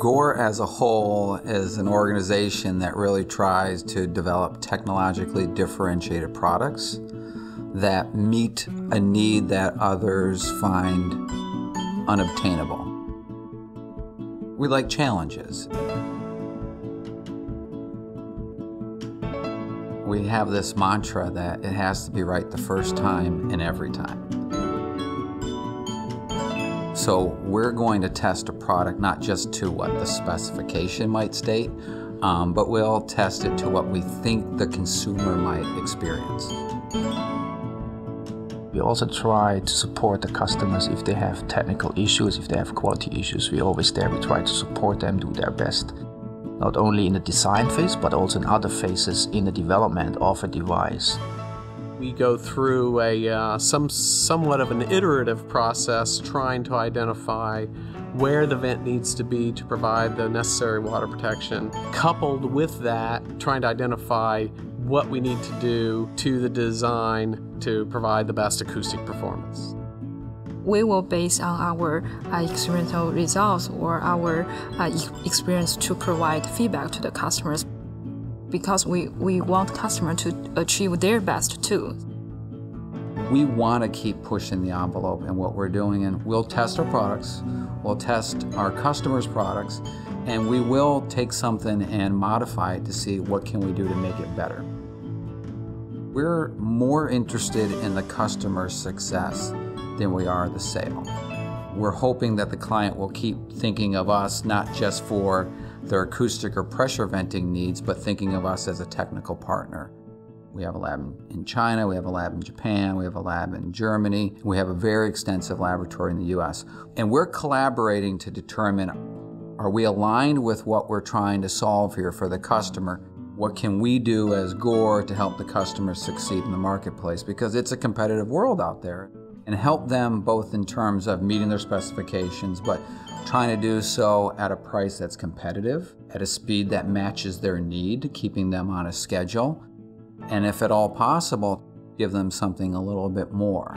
Gore as a whole is an organization that really tries to develop technologically differentiated products that meet a need that others find unobtainable. We like challenges. We have this mantra that it has to be right the first time and every time. So we're going to test a product not just to what the specification might state, um, but we'll test it to what we think the consumer might experience. We also try to support the customers if they have technical issues, if they have quality issues. We're always there. We try to support them, do their best. Not only in the design phase, but also in other phases in the development of a device. We go through a uh, some somewhat of an iterative process trying to identify where the vent needs to be to provide the necessary water protection. Coupled with that, trying to identify what we need to do to the design to provide the best acoustic performance. We will base on our uh, experiential results or our uh, experience to provide feedback to the customers because we, we want customers to achieve their best too. We want to keep pushing the envelope in what we're doing, and we'll test our products, we'll test our customers' products, and we will take something and modify it to see what can we do to make it better. We're more interested in the customer's success than we are the sale. We're hoping that the client will keep thinking of us not just for their acoustic or pressure venting needs, but thinking of us as a technical partner. We have a lab in China, we have a lab in Japan, we have a lab in Germany, we have a very extensive laboratory in the US. And we're collaborating to determine are we aligned with what we're trying to solve here for the customer what can we do as Gore to help the customers succeed in the marketplace? Because it's a competitive world out there. And help them both in terms of meeting their specifications, but trying to do so at a price that's competitive, at a speed that matches their need, keeping them on a schedule, and if at all possible, give them something a little bit more.